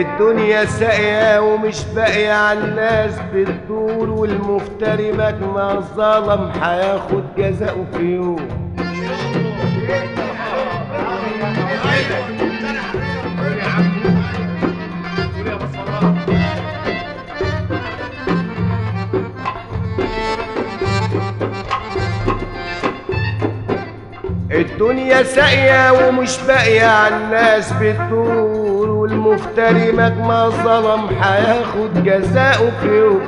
الدنيا ساقية ومش باقية على الناس بتدور والمفتري مهما ظلم هياخد جزاؤه في يوم. الدنيا ساقية ومش باقية على الناس بتدور والمفتري مهما ظلم هياخد جزاؤه في يوم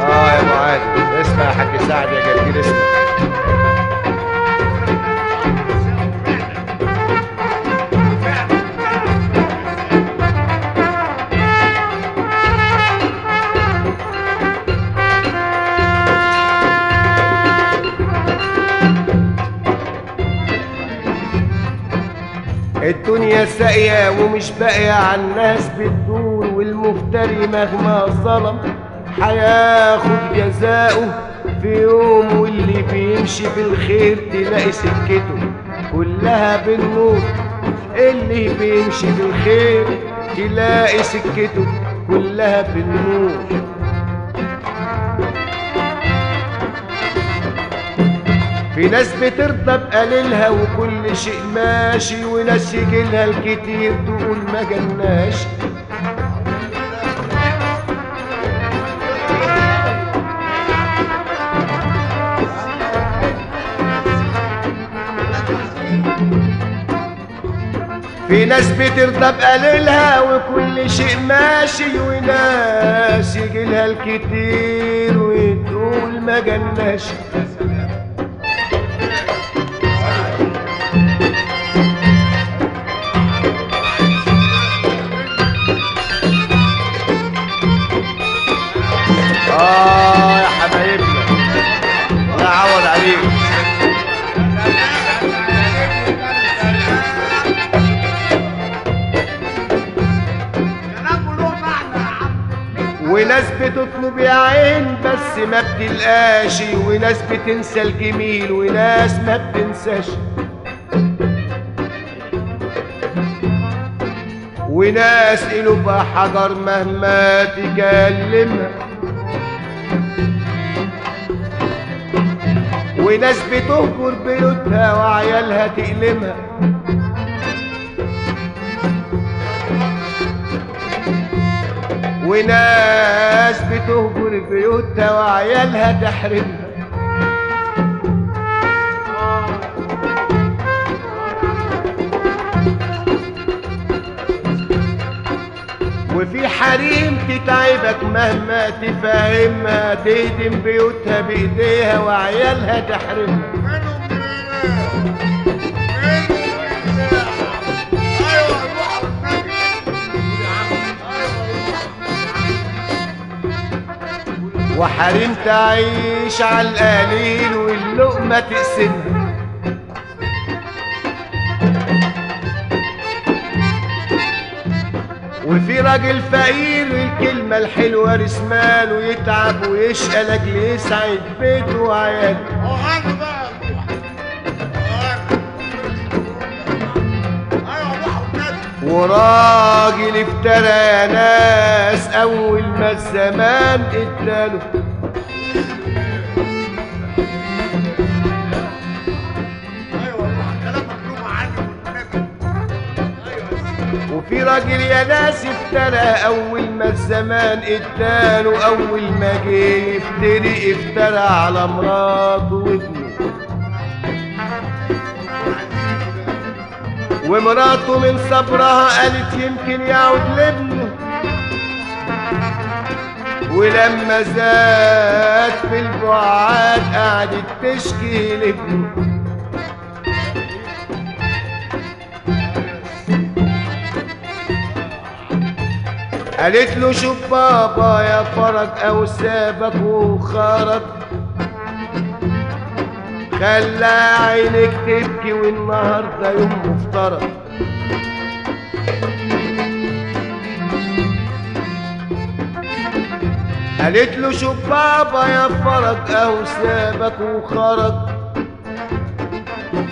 آه يا ابو عادل اسمع يا حاج سعد يا جرجير اسمع. الدنيا ساقية ومش باقية على الناس بتدور والمفتري مهما ظلم هياخد جزاؤه في يوم واللي بيمشي في الخير تلاقي سكته كلها بالنور. اللي بيمشي في الخير تلاقي سكته كلها بالنور. في ناس بترضى بقليلها وكل شيء ماشي وناس يجيلها الكتير تقول ما جناش. في ناس بترضى بقليلها وكل شيء ماشي وناس يجيلها الكتير وتقول ما جناش. آه يا حبايبنا. الله يعوض وناس بتطلب يا عين بس ما بتلقاش وناس بتنسى الجميل وناس ما بتنساش. وناس قلوبها حجر مهما تكلمها. وناس بتهجر بيوتها وعيالها تألمها وناس بتهجر بيوتها وعيالها تحرمها. وفي حريم تتعبك مهما تفهمها تهدم بيوتها بإيديها وعيالها تحرمها وحريم تعيش على القليل واللقمة تقسمها وفي راجل فقير الكلمة الحلوة رسمان ويتعب ويشقى لأجل يسعد بيته وعياله. وراجل افترى يا ناس أول ما الزمان اداله. وفي راجل يا ناس افترى أول ما الزمان اداله أول ما جه يفتري افترى على مراته وابنه. ومراته من صبرها قالت يمكن يعود لابنه. ولما زاد في البعاد قعدت تشكي لابنه. قالت له شوف بابا يا فرج أو سابك وخرج. خلى عينك تبكي والنهارده يوم مفترض. قالت له شوف بابا يا فرج اهو سابك وخرج.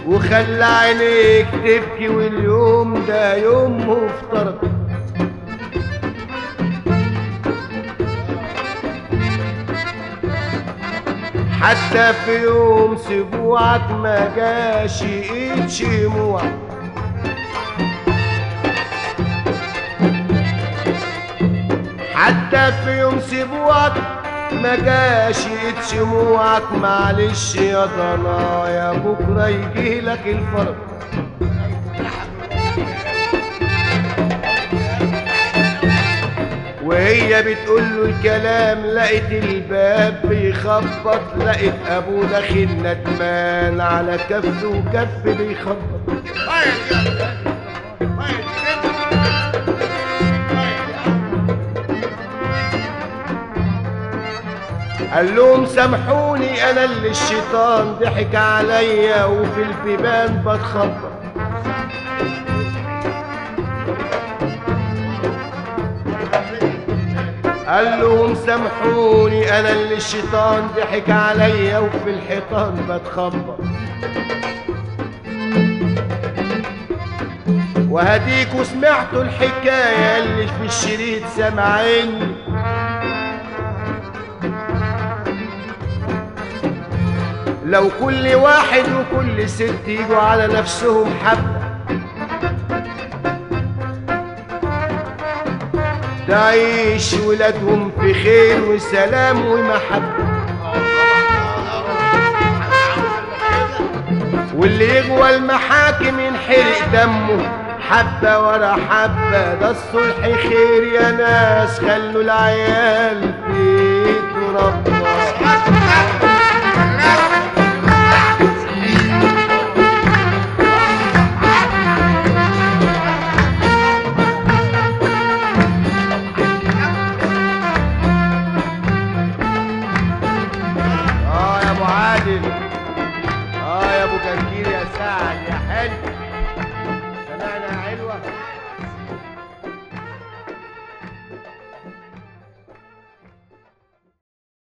وخلى عينيك تبكي واليوم ده يوم مفترض. حتى في يوم سبوعك ما جاش ايد شموعك حتى في يوم سبوعك ما جاش ايد شموعك معلش يا ضنايا بكرة يجي لك الفرج وهي بتقول له الكلام لقيت الباب بيخبط لقيت ابوه داخل ندمان على كف وكف بيخبط. قال لهم سامحوني أنا اللي الشيطان ضحك عليا وفي البيبان بتخبط. قال لهم سامحوني أنا اللي الشيطان ضحك عليا وفي الحيطان بتخبط. وهديكوا سمعتوا الحكاية اللي في الشريط سامعيني. لو كل واحد وكل ست يجوا على نفسهم حبة تعيش ولادهم في خير وسلام ومحبة. واللي يغوى المحاكم ينحرق دمه. حبة ورا حبة ده الصلح خير يا ناس خلوا العيال تتربى I did.